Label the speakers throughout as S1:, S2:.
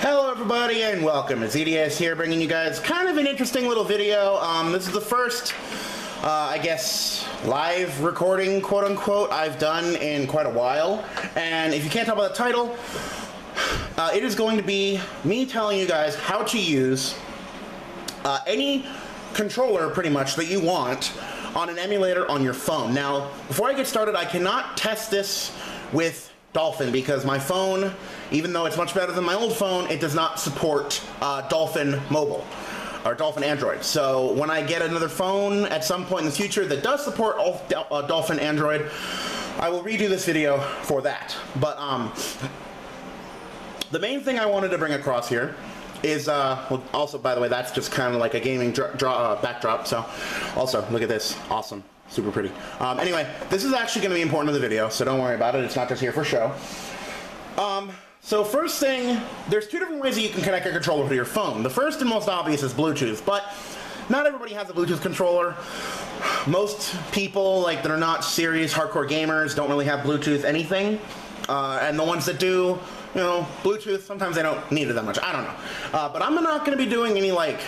S1: Hello everybody and welcome. It's ZDS here bringing you guys kind of an interesting little video. Um, this is the first, uh, I guess, live recording, quote unquote, I've done in quite a while. And if you can't tell by the title, uh, it is going to be me telling you guys how to use uh, any controller pretty much that you want on an emulator on your phone. Now, before I get started, I cannot test this with Dolphin because my phone, even though it's much better than my old phone, it does not support uh, Dolphin Mobile or Dolphin Android. So when I get another phone at some point in the future that does support uh, Dolphin Android, I will redo this video for that. But um, the main thing I wanted to bring across here is uh, well, also by the way that's just kind of like a gaming uh, backdrop. So also look at this, awesome super pretty. Um, anyway, this is actually going to be important to the video, so don't worry about it. It's not just here for show. Um, so first thing, there's two different ways that you can connect your controller to your phone. The first and most obvious is Bluetooth, but not everybody has a Bluetooth controller. Most people, like that are not serious hardcore gamers, don't really have Bluetooth anything. Uh, and the ones that do, you know, Bluetooth, sometimes they don't need it that much. I don't know. Uh, but I'm not going to be doing any like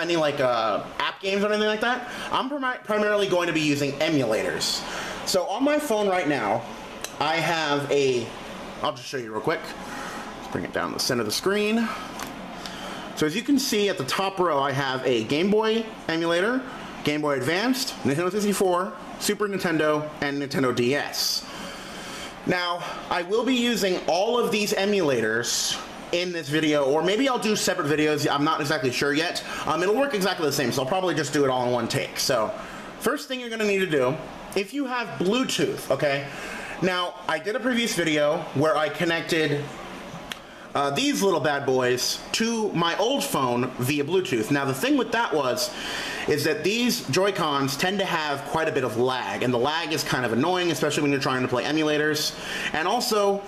S1: any like uh, app games or anything like that. I'm prim primarily going to be using emulators. So on my phone right now, I have a. I'll just show you real quick. Let's bring it down the center of the screen. So as you can see at the top row, I have a Game Boy emulator, Game Boy Advanced, Nintendo 64, Super Nintendo, and Nintendo DS. Now, I will be using all of these emulators in this video, or maybe I'll do separate videos. I'm not exactly sure yet. Um, it'll work exactly the same, so I'll probably just do it all in one take. So, first thing you're going to need to do, if you have Bluetooth, okay? Now, I did a previous video where I connected uh, these little bad boys to my old phone via Bluetooth. Now the thing with that was, is that these Joy-Cons tend to have quite a bit of lag, and the lag is kind of annoying, especially when you're trying to play emulators. And also,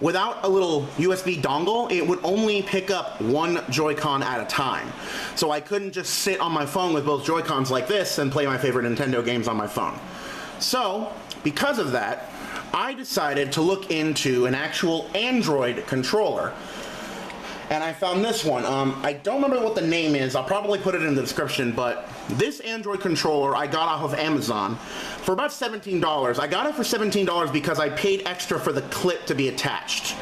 S1: without a little USB dongle, it would only pick up one Joy-Con at a time. So I couldn't just sit on my phone with both Joy-Cons like this and play my favorite Nintendo games on my phone. So, because of that, I decided to look into an actual Android controller. And I found this one. Um, I don't remember what the name is. I'll probably put it in the description, but this Android controller I got off of Amazon for about $17. I got it for $17 because I paid extra for the clip to be attached.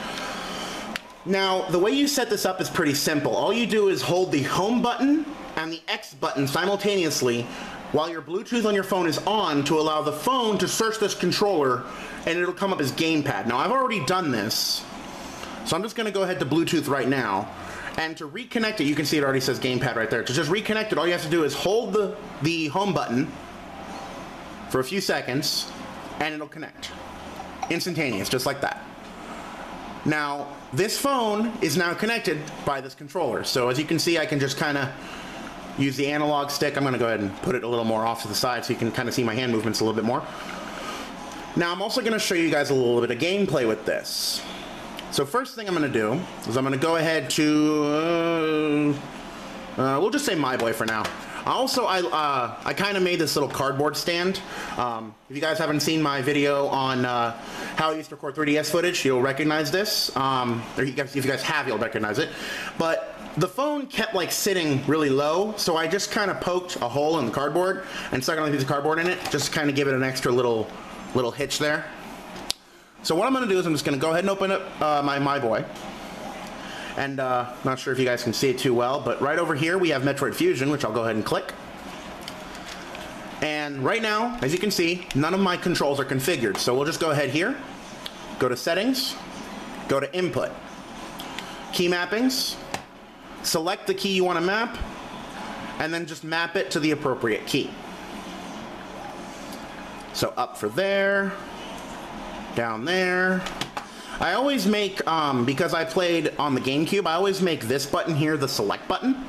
S1: Now, the way you set this up is pretty simple. All you do is hold the home button and the X button simultaneously while your Bluetooth on your phone is on to allow the phone to search this controller and it'll come up as gamepad. Now I've already done this, so I'm just going to go ahead to Bluetooth right now. And to reconnect it, you can see it already says gamepad right there. To just reconnect it, all you have to do is hold the, the home button for a few seconds and it'll connect. Instantaneous, just like that. Now, this phone is now connected by this controller. So as you can see, I can just kind of use the analog stick. I'm going to go ahead and put it a little more off to the side so you can kind of see my hand movements a little bit more. Now I'm also going to show you guys a little bit of gameplay with this. So first thing I'm going to do is I'm going to go ahead to, uh, uh, we'll just say my boy for now. Also, I, uh, I kind of made this little cardboard stand. Um, if you guys haven't seen my video on uh, how I used to record 3DS footage, you'll recognize this. Um, or you guys, if you guys have, you'll recognize it. But the phone kept like sitting really low, so I just kind of poked a hole in the cardboard and stuck another piece of cardboard in it, just to kind of give it an extra little little hitch there. So what I'm going to do is I'm just going to go ahead and open up uh, my My Boy. And uh, not sure if you guys can see it too well, but right over here we have Metroid Fusion, which I'll go ahead and click. And right now, as you can see, none of my controls are configured. So we'll just go ahead here, go to Settings, go to Input, Key Mappings, select the key you want to map, and then just map it to the appropriate key. So up for there, down there. I always make, um, because I played on the GameCube, I always make this button here the select button.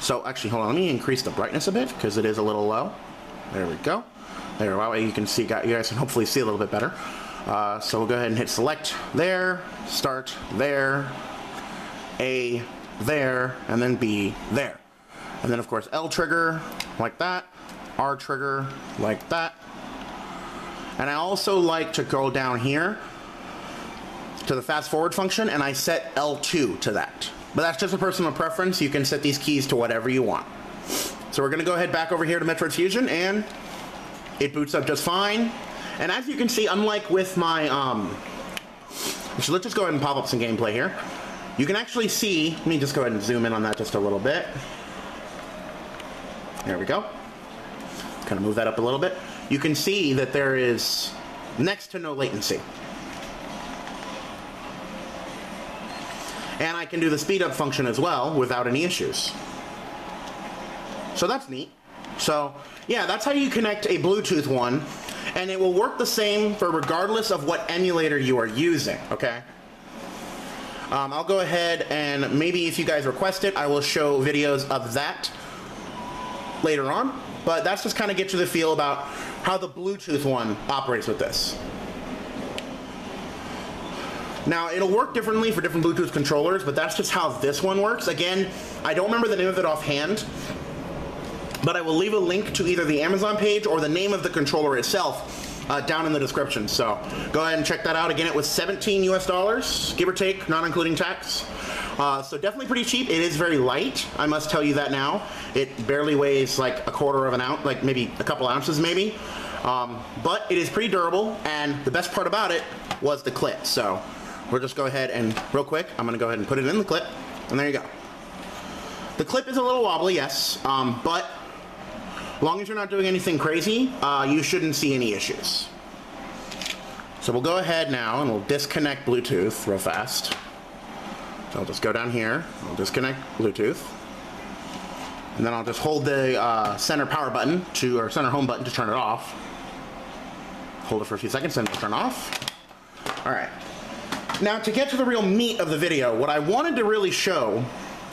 S1: So actually, hold on, let me increase the brightness a bit because it is a little low. There we go. There, well, you can see, got you guys can hopefully see a little bit better. Uh, so we'll go ahead and hit select there, start there, A there, and then B there. And then of course L trigger like that, R trigger like that. And I also like to go down here to the fast forward function, and I set L2 to that. But that's just a personal preference. You can set these keys to whatever you want. So we're going to go ahead back over here to Metroid Fusion, and it boots up just fine. And as you can see, unlike with my, um, so let's just go ahead and pop up some gameplay here. You can actually see, let me just go ahead and zoom in on that just a little bit. There we go. Kind of move that up a little bit. You can see that there is next to no latency. And I can do the speed up function as well without any issues. So that's neat. So yeah, that's how you connect a Bluetooth one and it will work the same for regardless of what emulator you are using, okay? Um, I'll go ahead and maybe if you guys request it, I will show videos of that later on. But that's just kind of get you the feel about how the Bluetooth one operates with this. Now, it'll work differently for different Bluetooth controllers, but that's just how this one works. Again, I don't remember the name of it offhand, but I will leave a link to either the Amazon page or the name of the controller itself uh, down in the description. So go ahead and check that out. Again, it was 17 US dollars, give or take, not including tax. Uh, so definitely pretty cheap. It is very light, I must tell you that now. It barely weighs like a quarter of an ounce, like maybe a couple ounces maybe. Um, but it is pretty durable, and the best part about it was the clip. So we'll just go ahead and, real quick, I'm gonna go ahead and put it in the clip, and there you go. The clip is a little wobbly, yes, um, but long as you're not doing anything crazy, uh, you shouldn't see any issues. So we'll go ahead now and we'll disconnect Bluetooth real fast. I'll just go down here, I'll disconnect Bluetooth. And then I'll just hold the uh, center power button to, or center home button to turn it off. Hold it for a few seconds and turn off. All right. Now to get to the real meat of the video, what I wanted to really show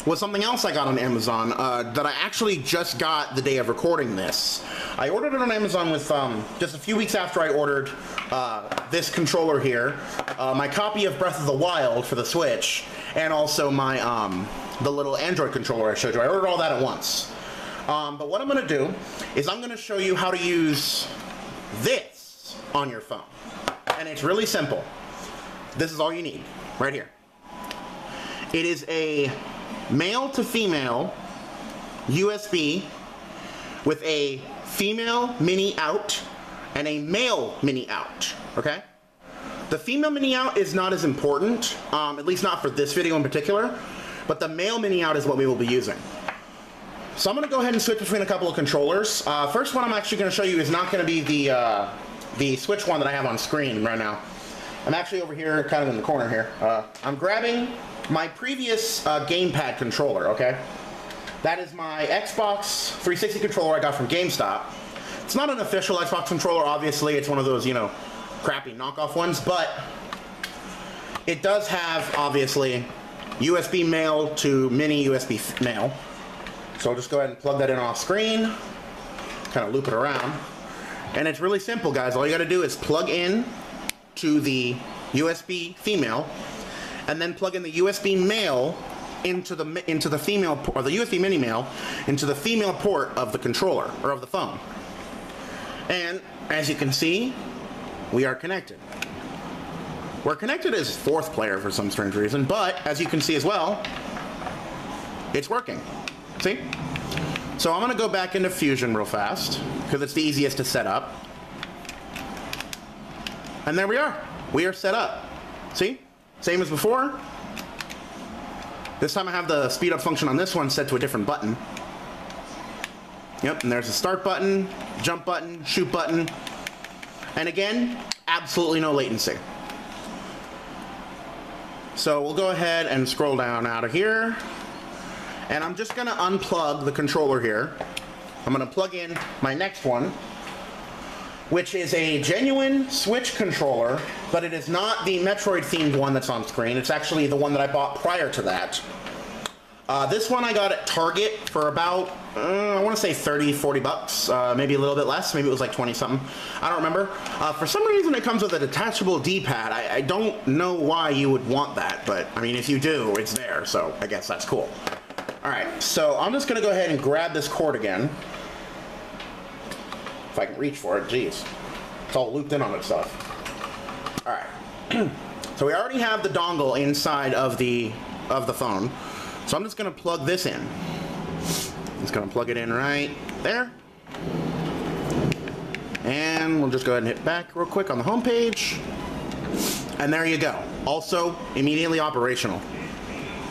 S1: was something else I got on Amazon uh, that I actually just got the day of recording this. I ordered it on Amazon with um, just a few weeks after I ordered uh, this controller here, uh, my copy of Breath of the Wild for the Switch, and also my um, the little Android controller I showed you. I ordered all that at once. Um, but what I'm going to do is I'm going to show you how to use this on your phone. And it's really simple. This is all you need, right here. It is a male to female USB with a female mini out and a male mini out, okay? The female mini out is not as important, um, at least not for this video in particular, but the male mini out is what we will be using. So I'm going to go ahead and switch between a couple of controllers. Uh, first one I'm actually going to show you is not going to be the, uh, the Switch one that I have on screen right now. I'm actually over here, kind of in the corner here. Uh, I'm grabbing my previous uh, gamepad controller, okay? That is my Xbox 360 controller I got from GameStop. It's not an official Xbox controller, obviously. It's one of those, you know, crappy knockoff ones, but it does have, obviously, USB male to mini USB male. So I'll just go ahead and plug that in off screen, kind of loop it around. And it's really simple, guys. All you gotta do is plug in to the USB female, and then plug in the USB male into the into the female or the USB mini male into the female port of the controller or of the phone. And as you can see, we are connected. We're connected as fourth player for some strange reason, but as you can see as well, it's working. See? So I'm gonna go back into Fusion real fast, because it's the easiest to set up. And there we are. We are set up. See? Same as before. This time I have the speed up function on this one set to a different button. Yep, and there's the start button, jump button, shoot button. And again, absolutely no latency. So we'll go ahead and scroll down out of here. And I'm just gonna unplug the controller here. I'm gonna plug in my next one, which is a genuine Switch controller, but it is not the Metroid themed one that's on screen. It's actually the one that I bought prior to that. Uh, this one I got at Target for about, uh, I want to say 30, 40 bucks, uh, maybe a little bit less, maybe it was like 20 something. I don't remember. Uh, for some reason it comes with a detachable D-pad. I, I, don't know why you would want that, but I mean if you do, it's there, so I guess that's cool. Alright, so I'm just going to go ahead and grab this cord again. If I can reach for it, jeez. It's all looped in on itself. Alright. So we already have the dongle inside of the of the phone. So I'm just gonna plug this in. Just gonna plug it in right there. And we'll just go ahead and hit back real quick on the home page. And there you go. Also immediately operational.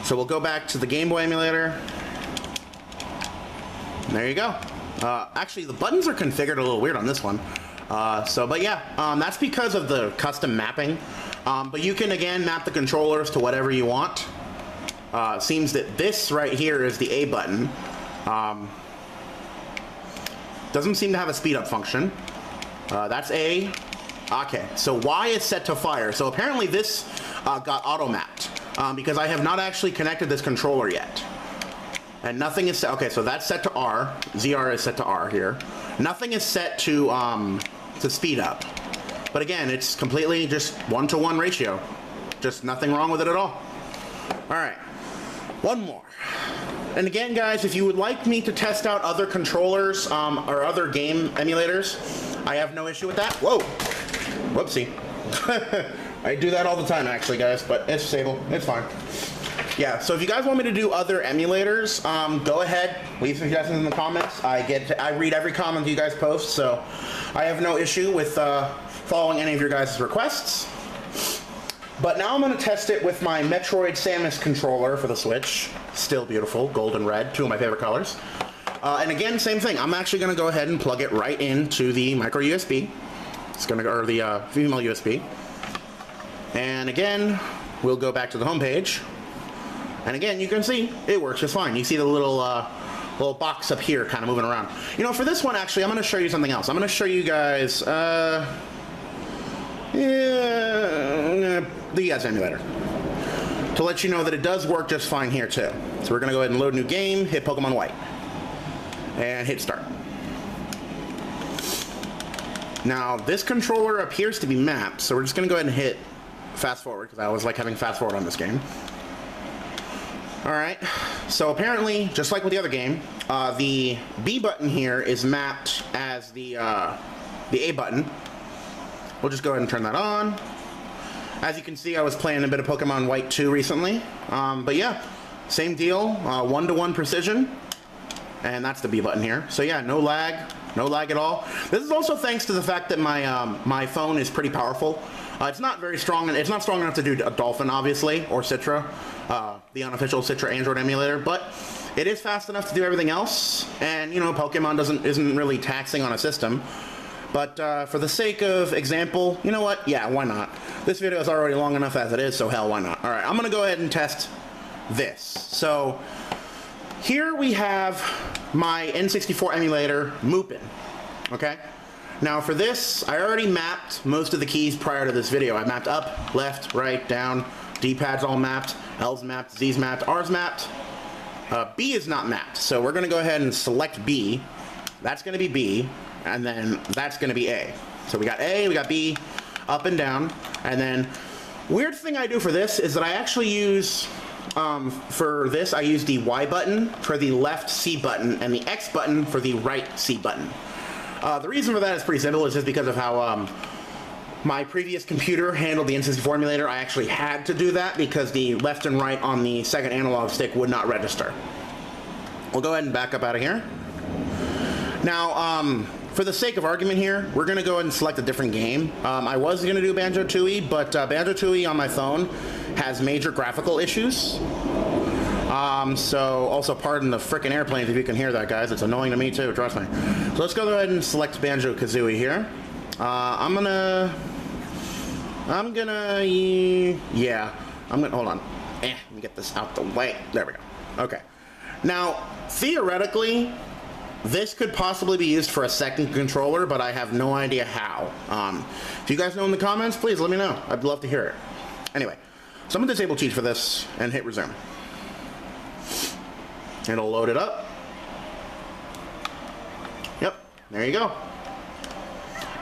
S1: So we'll go back to the Game Boy emulator. There you go. Uh, actually, the buttons are configured a little weird on this one. Uh, so, but yeah, um, that's because of the custom mapping. Um, but you can, again, map the controllers to whatever you want. Uh, seems that this right here is the A button. Um, doesn't seem to have a speed up function. Uh, that's A. Okay, so Y is set to fire. So apparently this uh, got auto mapped um, because I have not actually connected this controller yet. And nothing is set, okay, so that's set to R. ZR is set to R here. Nothing is set to, um, to speed up. But again, it's completely just one-to-one -one ratio. Just nothing wrong with it at all. All right, one more. And again, guys, if you would like me to test out other controllers um, or other game emulators, I have no issue with that. Whoa, whoopsie. I do that all the time, actually, guys, but it's stable. It's fine. Yeah, so if you guys want me to do other emulators, um, go ahead, leave suggestions in the comments. I get, to, I read every comment you guys post, so I have no issue with uh, following any of your guys' requests. But now I'm going to test it with my Metroid Samus controller for the Switch. Still beautiful, gold and red, two of my favorite colors. Uh, and again, same thing. I'm actually going to go ahead and plug it right into the micro USB. It's going to go, or the uh, female USB. And again, we'll go back to the home page. And again, you can see it works just fine. You see the little uh, little box up here kind of moving around. You know, for this one, actually, I'm going to show you something else. I'm going to show you guys, uh, yeah, the DS emulator to let you know that it does work just fine here too. So we're going to go ahead and load a new game, hit Pokemon White, and hit start. Now, this controller appears to be mapped, so we're just going to go ahead and hit fast forward, because I always like having fast forward on this game. Alright, so apparently, just like with the other game, uh, the B button here is mapped as the, uh, the A button. We'll just go ahead and turn that on. As you can see, I was playing a bit of Pokemon White 2 recently. Um, but yeah, same deal, one-to-one uh, -one precision. And that's the B button here. So yeah, no lag, no lag at all. This is also thanks to the fact that my, um, my phone is pretty powerful. Uh, it's not very strong, and it's not strong enough to do a Dolphin, obviously, or Citra, uh, the unofficial Citra Android emulator, but it is fast enough to do everything else. And you know, Pokemon doesn't isn't really taxing on a system. But uh, for the sake of example, you know what? Yeah, why not? This video is already long enough as it is, so hell, why not? All right, I'm gonna go ahead and test this. So here we have my N64 emulator, Mupen. Okay. Now for this, I already mapped most of the keys prior to this video. I mapped up, left, right, down, D-pad's all mapped, L's mapped, Z's mapped, R's mapped. Uh, B is not mapped, so we're to go ahead and select B. That's to be B, and then that's going to be A. So we got A, we got B, up and down, and then weird thing I do for this is that I actually use um, for this I use the Y button for the left C button and the X button for the right C button. Uh, the reason for that is pretty simple. It's just because of how um, my previous computer handled the N64 emulator. I actually had to do that because the left and right on the second analog stick would not register. We'll go ahead and back up out of here. Now, um, for the sake of argument here, we're going to go ahead and select a different game. Um, I was going to do Banjo-Tooie, but uh, Banjo-Tooie on my phone has major graphical issues. Um, so also pardon the frickin' airplanes if you can hear that, guys. It's annoying to me too, trust me. So let's go ahead and select Banjo-Kazooie here. Uh, I'm gonna... I'm gonna... Yeah. I'm gonna... Hold on. Eh, let me get this out the way. There we go. Okay. Now, theoretically, this could possibly be used for a second controller, but I have no idea how. Um, if you guys know in the comments, please let me know. I'd love to hear it. Anyway, so I'm going to disable cheat for this and hit resume. It'll load it up. Yep, there you go.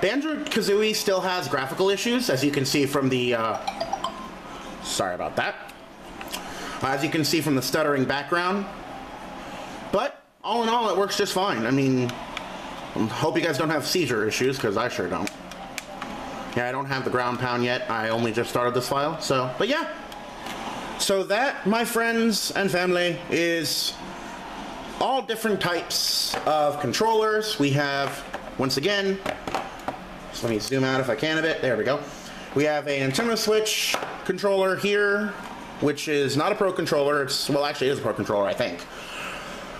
S1: Banjo-Kazooie still has graphical issues, as you can see from the, uh, sorry about that. As you can see from the stuttering background. All in all, it works just fine. I mean, I hope you guys don't have seizure issues, because I sure don't. Yeah, I don't have the ground pound yet. I only just started this file. So, but yeah. So that, my friends and family, is all different types of controllers. We have, once again, so let me zoom out if I can a bit. There we go. We have an Nintendo Switch controller here, which is not a Pro controller. It's, well, actually it is a Pro controller, I think.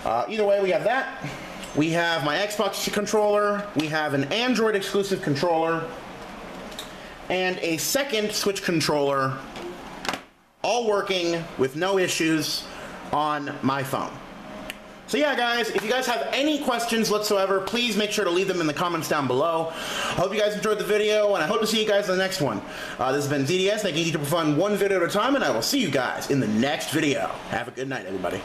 S1: Uh, either way, we have that. We have my Xbox controller. We have an Android exclusive controller. And a second Switch controller, all working with no issues on my phone. So yeah, guys, if you guys have any questions whatsoever, please make sure to leave them in the comments down below. I hope you guys enjoyed the video, and I hope to see you guys in the next one. Uh, this has been ZDS, making YouTube fun one video at a time, and I will see you guys in the next video. Have a good night, everybody.